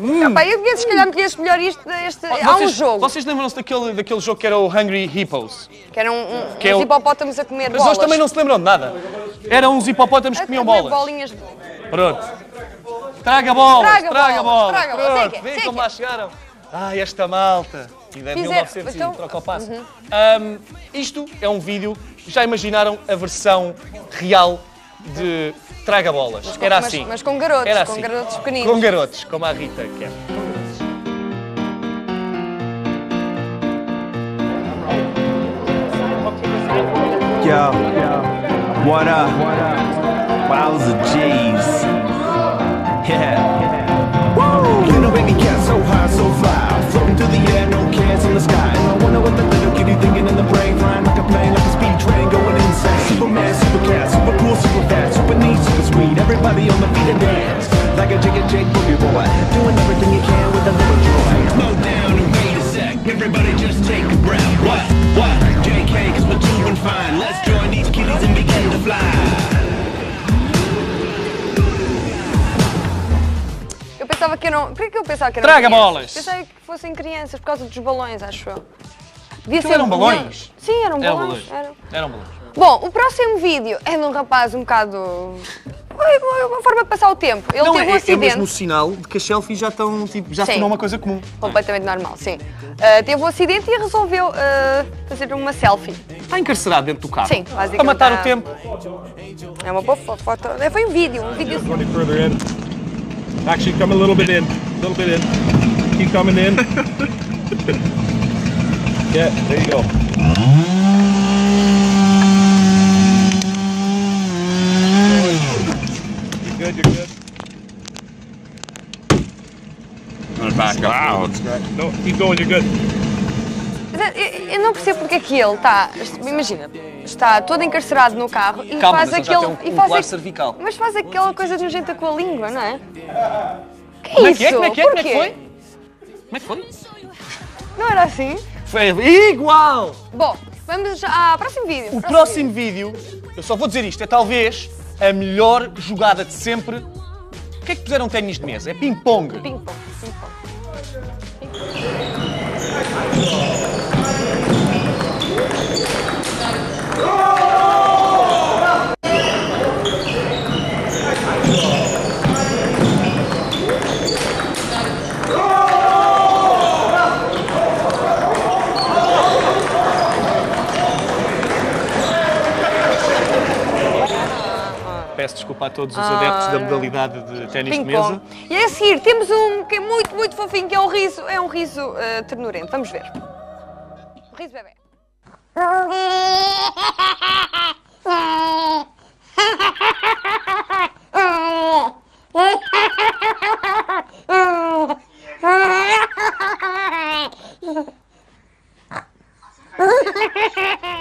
Hum, Epá, eu conheço, se calhar me conheço melhor isto. Este, há um Vocês, jogo, vocês lembram-se daquele, daquele jogo que era o Hungry Hippos? que eram um, que é uns o- hipopótamos a comer Mas bolas. hoje também não se lembram de nada. Eram uns hipopótamos A que comiam comer bolas. bolinhas de Pronto. Traga bolas, Traga traga, bolas, bolas. traga bolas. Pronto, é, como é. lá chegaram. Ai, esta malta. É Fizeram- 1900 então- e troca o passo. Ahm, isto é um vídeo, já imaginaram a versão real de Traga Bolas? Era mas- assim. mas com garotos, Era com assim. garotos pequeninos. Com garotos, como a Rita quer. Yo, what up? Wowza G's. Yeah. Woo! Baby cat so high, so fly. Que eram. Por que que eu pensava que eram Traga crianças? bolas. Pensei que fossem crianças por causa dos balões, acho eu. Devia Aquilo eram balões? Sim, eram Eram balões. balões. eram. Balões. Bom, o próximo vídeo é de um rapaz um bocado. Foi uma forma de passar o tempo. Ele Não, teve é, um é acidente. mesmo o sinal de que as selfies já estão, tipo, já tornou uma coisa comum. Completamente normal, sim. Ah, teve um acidente e resolveu ah, fazer uma selfie. Está encarcerado dentro do carro. Sim, basicamente Para matar está- o tempo. É uma boa fo- foto. É, Foi um vídeo, um vídeo. Running further in. Actually, come a little bit in. A little bit in. Keep coming in. yeah, there you go. You're good, you're good. Wow. No, keep going, you're good. É, Eu eu não percebo porque é que ele está. Imagina, está todo encarcerado no carro e Calma, faz aquele. um- e um faz aqu- cervical. Mas faz aquela coisa nojenta com a língua, não é? Que Como é isso? que é? Como é que é? Como é que foi? Como é que foi? Não era assim? Foi igual! Bom, vamos já ao próximo vídeo. O próximo vídeo, eu só vou dizer isto, é talvez a melhor jogada de sempre. O que é que puseram ténis de mesa? É ping-pong. Ping-pong, ping-pong. Peço desculpa a todos os adeptos da modalidade de ténis de mesa. E a seguir temos um que é muito, muito fofinho, que é um riso. É um riso eh, ternurento. Vamos ver. O riso bebê.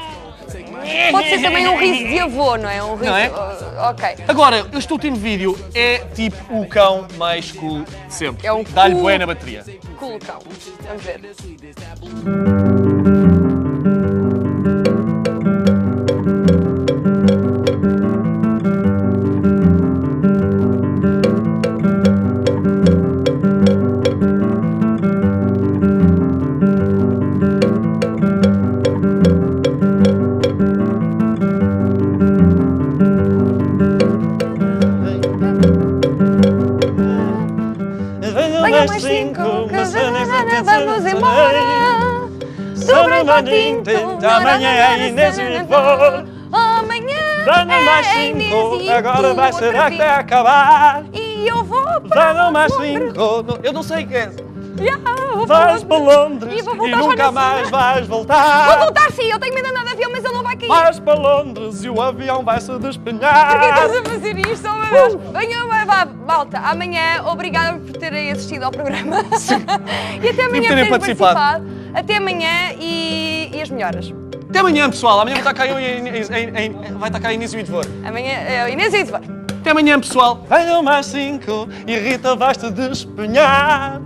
Pode ser também um riso de avô, não é? Um riso. Não é? oh, ok. Agora, este último vídeo é tipo o cão mais cool de sempre. É um Dá-lhe cool- bué na bateria. Cool cão. Vamos ver. Sobre o tinto, amanhã é Inês e vou. Amanhã mais é Inês cinco, agora vai ser até acabar. E eu vou para Venham mais cinco. Eu não sei o que é. Vais para Londres E e nunca mais vais voltar. Vou voltar sim, eu tenho medo de andar de avião, mas ele não vai cair. Vais para Londres e o avião vai se Por que despenhar. estás a fazer isto? Oh meu Deus! Venham, vai, vá, malta. Amanhã, obrigada por terem assistido ao programa. e até amanhã por terem terem participado. participado. Até amanhã e, e as melhoras. Até amanhã, pessoal. Amanhã vai estar cá, eu e a Inês- vai estar cá a Inês e o Idvor. Amanhã, é, Inês e Edvar. Até amanhã, pessoal. Venham mais cinco e Rita vais-te despenhar.